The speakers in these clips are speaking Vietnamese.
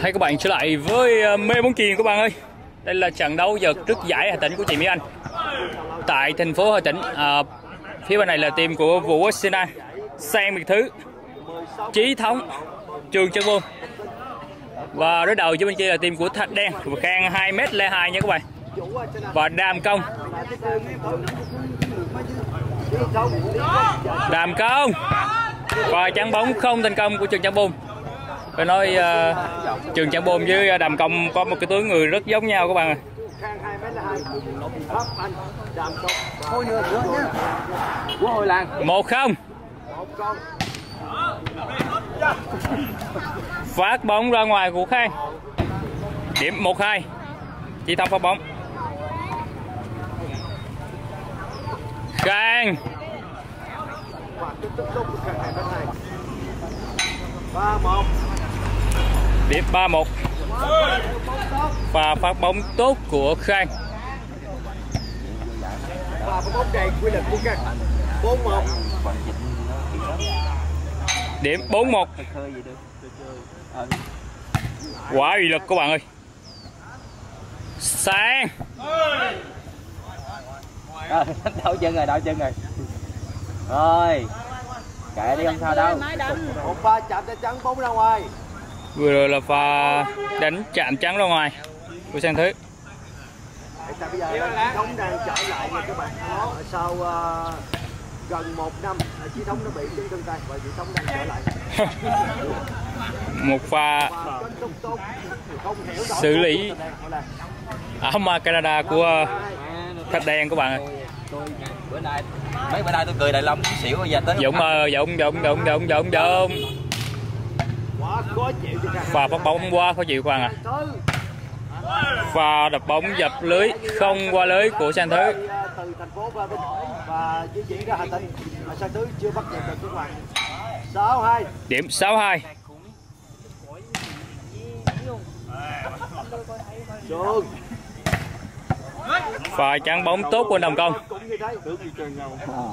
hai các bạn trở lại với ờ, mê bóng chuyền các bạn ơi. Đây là trận đấu giật trước giải Hà Tĩnh của chị Mỹ Anh. Tại thành phố Hà Tĩnh à, Phía bên này là team của Vũ Arsenal Sang Biệt Thứ Chí Thống Trường Trân Môn Và đối đầu với bên kia là team của Thạch Đen. Và Khang 2m lê 2 nha các bạn. Và Đàm Công. Đàm Công. Và chắn bóng không thành công của Trường Trân Môn phải nói uh, trường Trạm bom với ờ, Đàm Công có một cái tướng người rất giống nhau các bạn ạ. một không. Phát bóng ra ngoài của khang. Điểm một hai. Chỉ thông phát bóng. Khang. Ba một điểm 3-1 và phát bóng tốt của Khang. Và phát bóng đầy quy lực của Khang 4-1 điểm 4-1 quá uy lực các bạn ơi. Sang đau chân rồi đau chân rồi. Rồi. Kệ đi không sao đâu. Một pha chạm tay trắng bóng ra ngoài vừa rồi là pha đánh chạm trắng ra ngoài. Của sang thứ. Bây giờ thống đang trở lại nha các bạn sau uh, gần một năm chị thống nó bị chấn thương tay và chị thống đang trở lại một pha xử lý áo ma Canada của thạch đen các bạn ơi. Bữa nay mấy bữa nay tôi cười đại long xỉu giờ tới dũng ơi dũng dũng dũng dũng dũng dũng và phát bóng qua khó chịu khoan à. Và đập bóng dập lưới không qua lưới của sang thứ. Từ thành phố Ba Vinh và di chuyển ra Hà Tĩnh mà sang thứ chưa bắt được các bạn 62 điểm 62 Trường và chắn bóng tốt của đồng công.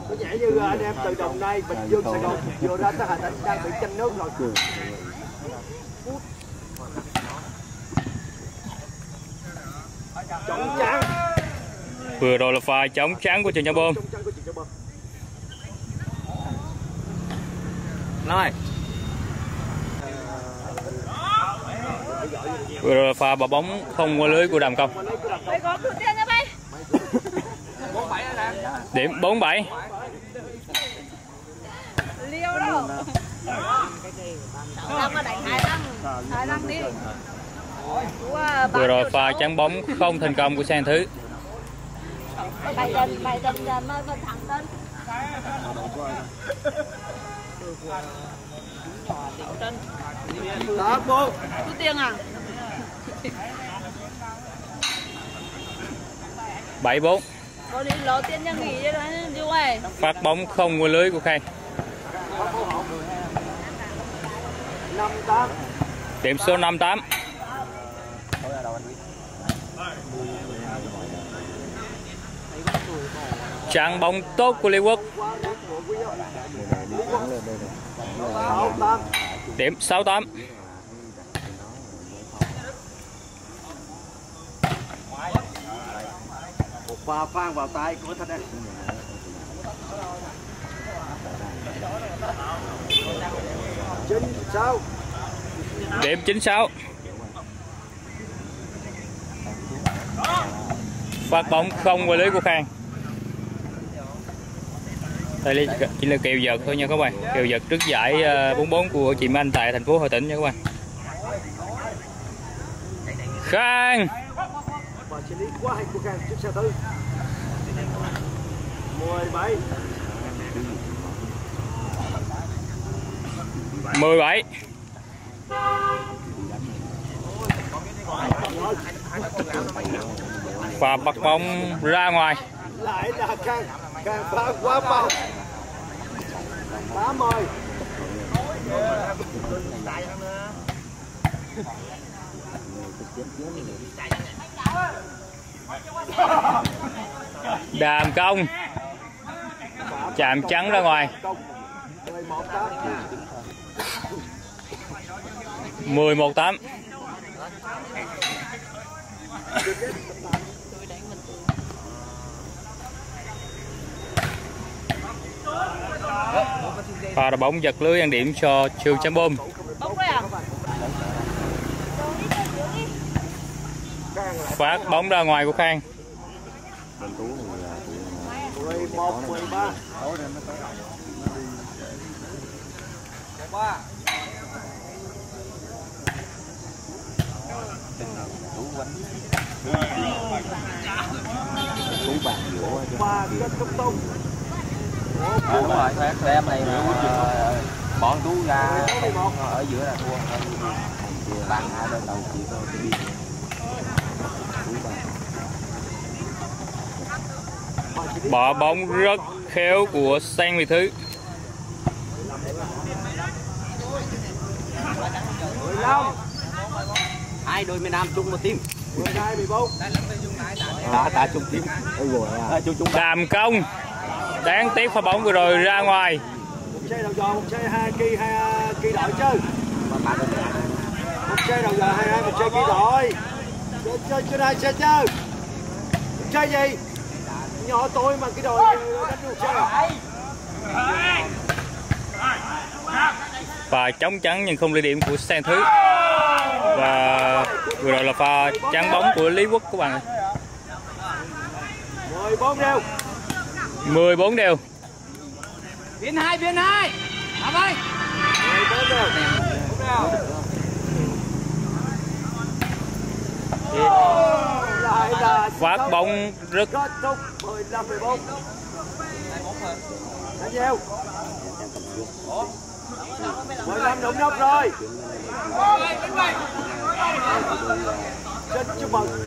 Có vẻ như anh em từ đồng nai bình dương sài gòn vừa ra tới hà tĩnh đang bị tranh nước rồi. Trắng vừa rồi là pha chống trắng của trường Nha Bơm nói vừa rồi là pha bỏ bóng không qua lưới của đàm công. Điểm 47 liêu đâu Vừa rồi pha chắn bóng không thành công của sang thứ. Thẳng tên tám bốn. Chú Tiên à 74 Có đi lỗ tiên nhà nghỉ đấy chú ơi phát bóng không qua lưới của Khang 58. Tiệm số 58. Trạng bóng tốt của Lê Quốc. Điểm 68. Một pha phang vào tay của Thanh An. 96 Điểm 96 Phát bóng không qua lưới của Khang. Đây chỉ là kèo giật thôi nha các bạn. Kèo giật trước giải ờ, 44 của chị Minh tại thành phố Hội Tỉnh nha các bạn. Khang! Và xử lý quá hay của Khang trước xe tư 17 17 và bắt bóng ra ngoài. Lại là Khang Khang phá quá bao 80 đàm công. Chạm trắng ra ngoài 11 8 pha đá bóng giật lưới ăn điểm cho trường chấm bom phát bóng ra ngoài của khang. 11 13 và kết thúc tung đúng rồi thoát đem này mà ờ, bọn tú ra ở giữa là thua. Bạn hai bên đầu chỉ có cái biên bỏ bóng rất khéo của sang việt thứ. 15 hai đôi miền Nam chung một team. 12 14 đã đã chung team. À, chung chung đàm công. Đáng tiếc pha bóng vừa rồi ra ngoài. Một xe đầu giò một xe hai kỳ hai kỳ đội chứ. Một xe đầu giò hai hai một xe kỳ đội. Chơi chơi chơi hai xe chứ. Xe gì? Nhỏ tôi mà cái đội đánh một xe và chống chắn nhưng không lấy điểm của sang thứ. Và vừa rồi là pha chắn bóng của lý quốc các bạn ơi. 14 đều. 14 đều. Biên hai biên hai. Làm ơi 14 đều. Phát bóng rất kết thúc 15 14 Đánh nhiều 15 đụng nóc rồi. Xin chúc mừng